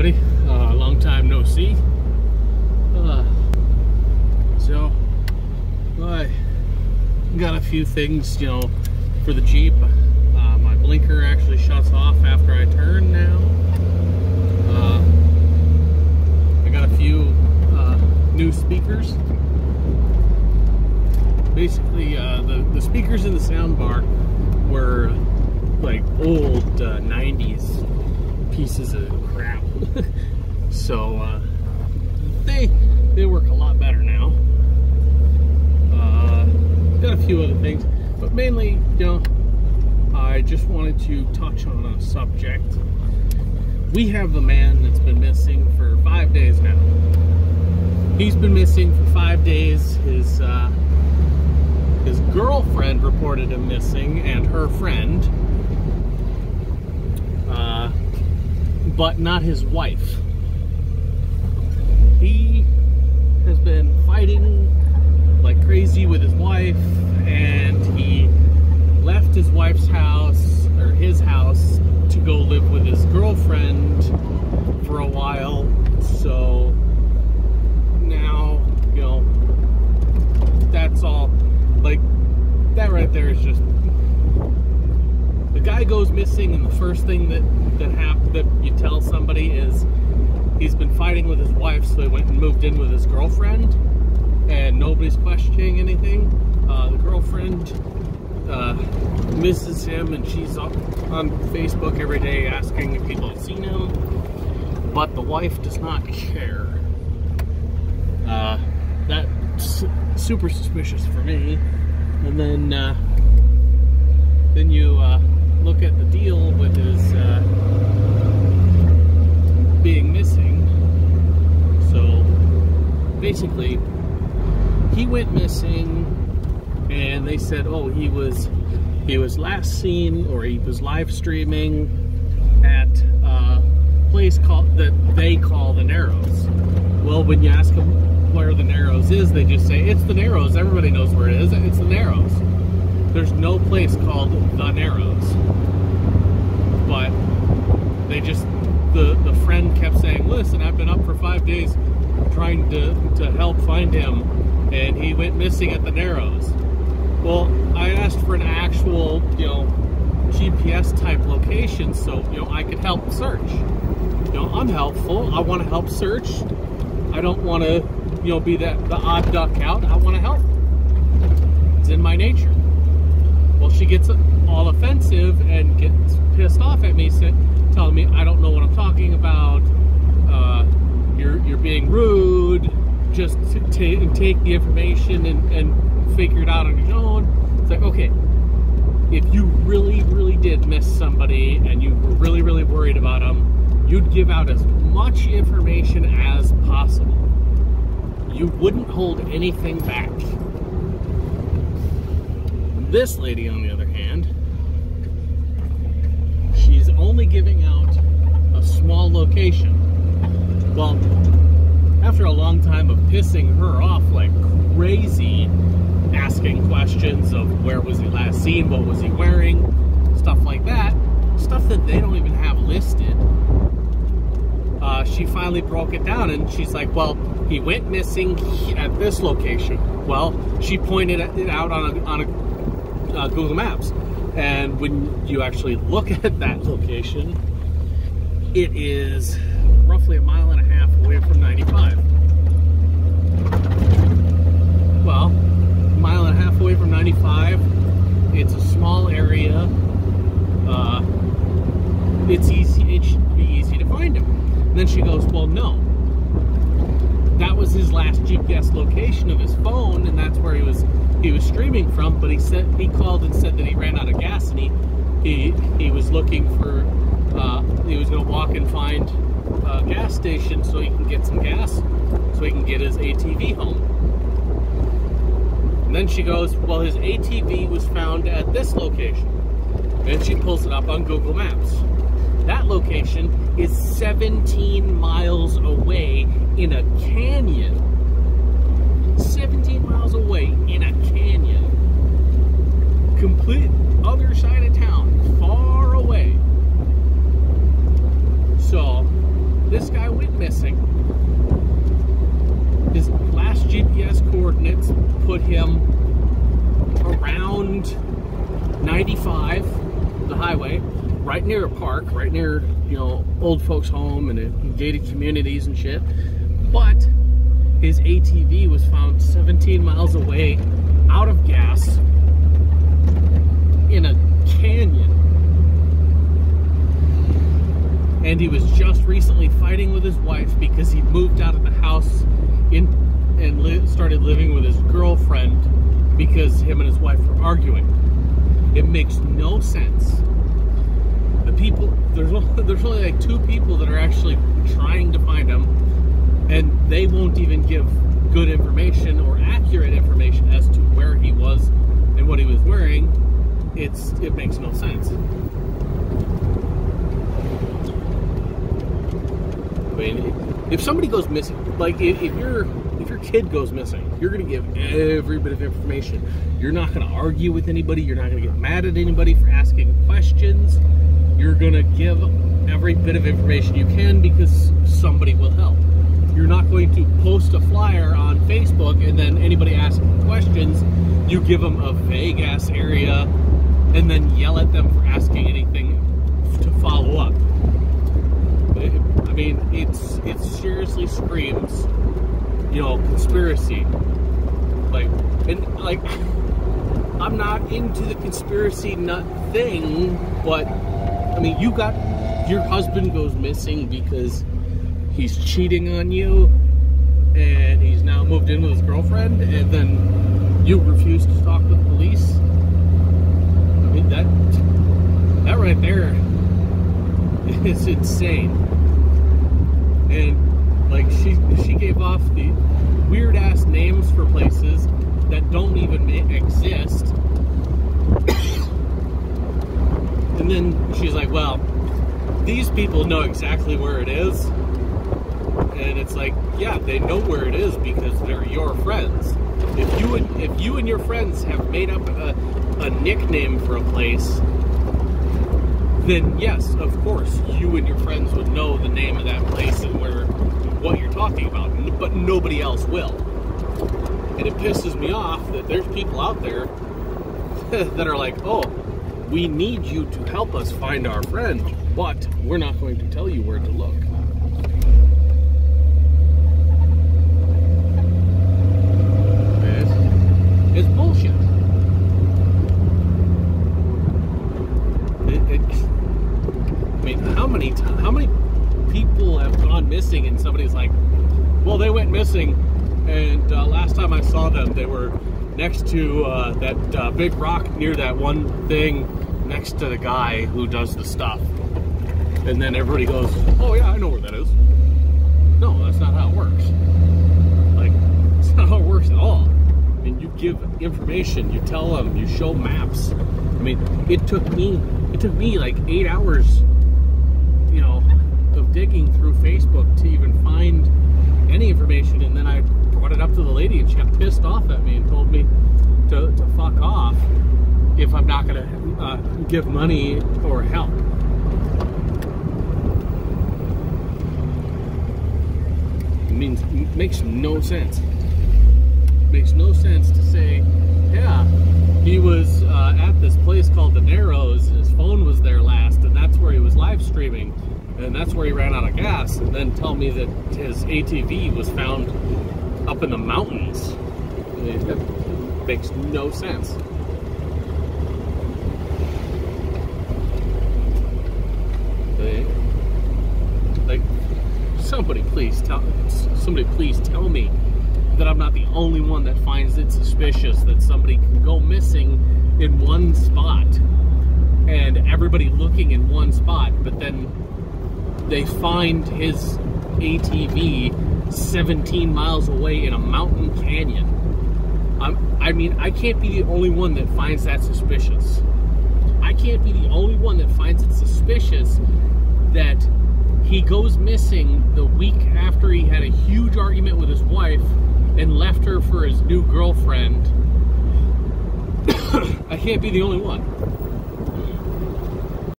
everybody. Uh, long time no see. Uh, so, I got a few things, you know, for the Jeep. Uh, my blinker actually shuts off after I turn now. Uh, I got a few uh, new speakers. Basically, uh, the, the speakers in the soundbar were like old 90s pieces of crap. so uh, they they work a lot better now. Uh, got a few other things, but mainly, you know, I just wanted to touch on a subject. We have the man that's been missing for five days now. He's been missing for five days. His uh, his girlfriend reported him missing, and her friend but not his wife. He has been fighting like crazy with his wife, and he left his wife's house, or his house, to go live with his girlfriend for a while. So now, you know, that's all. Like, that right there is just the guy missing, and the first thing that that that you tell somebody is he's been fighting with his wife, so he went and moved in with his girlfriend, and nobody's questioning anything. Uh, the girlfriend uh, misses him, and she's on, on Facebook every day asking if people have seen him, but the wife does not care. Uh, that's super suspicious for me. And then, uh, then you uh, look at the deal with his uh, being missing. So basically, he went missing, and they said, "Oh, he was he was last seen or he was live streaming at a place called that they call the Narrows." Well, when you ask them where the Narrows is, they just say it's the Narrows. Everybody knows where it is. It's the Narrows. There's no place called the Narrows. But they just the the friend kept saying, "Listen, I've been up for five days trying to to help find him, and he went missing at the Narrows." Well, I asked for an actual, you know, GPS type location so you know I could help search. You know, I'm helpful. I want to help search. I don't want to, you know, be that the odd duck out. I want to help. It's in my nature. Well, she gets all offensive and gets pissed off at me, telling me I don't know what I'm talking about. Uh, you're you're being rude. Just take the information and, and figure it out on your own. It's like okay, if you really really did miss somebody and you were really really worried about them, you'd give out as much information as possible. You wouldn't hold anything back. This lady, on the other hand, she's only giving out a small location. Well, after a long time of pissing her off like crazy, asking questions of where was he last seen, what was he wearing, stuff like that, stuff that they don't even have listed. Uh, she finally broke it down and she's like, well, he went missing at this location. Well, she pointed it out on a, on a uh, Google Maps. And when you actually look at that location, it is roughly a mile and a half away from 95. Well, a mile and a half away from 95, it's a small area. Uh, it's easy, it should be easy to find him. And then she goes, well, no. That was his last GPS location of his phone, and that's where he was he was streaming from, but he said he called and said that he ran out of gas and he he he was looking for uh, he was going to walk and find a gas station so he can get some gas so he can get his ATV home. And then she goes, well, his ATV was found at this location. And she pulls it up on Google Maps. That location is 17 miles away in a canyon 17 miles away in a canyon, complete other side of town, far away. So this guy went missing. His last GPS coordinates put him around 95, the highway, right near a park, right near, you know, old folks' home and gated communities and shit. But his ATV was found 17 miles away, out of gas, in a canyon. And he was just recently fighting with his wife because he moved out of the house in and li started living with his girlfriend because him and his wife were arguing. It makes no sense. The people there's there's only like two people that are actually trying to find him, and they won't even give good information or accurate information as to where he was and what he was wearing. It's it makes no sense. I mean, if somebody goes missing, like if, if you're if your kid goes missing, you're going to give every bit of information. You're not going to argue with anybody. You're not going to get mad at anybody for asking questions. You're going to give every bit of information you can because somebody will help. You're not going to post a flyer on Facebook and then anybody asking questions, you give them a vague ass area and then yell at them for asking anything to follow up. I mean, it's it seriously screams you know, conspiracy. Like, and like, I'm not into the conspiracy nut thing, but I mean, you got your husband goes missing because he's cheating on you, and he's now moved in with his girlfriend, and then you refuse to talk with police. I mean, that that right there is insane. And like she she gave off the weird ass names for places that don't even exist. and then she's like, "Well, these people know exactly where it is." And it's like, "Yeah, they know where it is because they're your friends. If you and if you and your friends have made up a, a nickname for a place, then yes, of course, you and your friends would know the name of that place and where what you're talking about, but nobody else will. And it pisses me off that there's people out there that are like, oh, we need you to help us find our friend, but we're not going to tell you where to look. It's, it's bullshit. It, it, I mean, how many times, how many people have gone missing, and somebody's like, well, they went missing, and uh, last time I saw them, they were next to uh, that uh, big rock near that one thing next to the guy who does the stuff. And then everybody goes, oh yeah, I know where that is. No, that's not how it works. Like, it's not how it works at all. I mean, you give information, you tell them, you show maps. I mean, it took me, it took me like eight hours, you know, of digging through Facebook to even find any information. And then I brought it up to the lady, and she got pissed off at me and told me to, to fuck off if I'm not going to uh, give money or help. It means it makes no sense. It makes no sense to say, yeah, he was uh, at this place called the Narrows. His phone was there last, and that's where he was live streaming and that's where he ran out of gas. And then tell me that his ATV was found up in the mountains. That makes no sense. Like, somebody please tell somebody please tell me that I'm not the only one that finds it suspicious that somebody can go missing in one spot and everybody looking in one spot, but then they find his ATV 17 miles away in a mountain canyon. I'm, I mean, I can't be the only one that finds that suspicious. I can't be the only one that finds it suspicious that he goes missing the week after he had a huge argument with his wife and left her for his new girlfriend. I can't be the only one.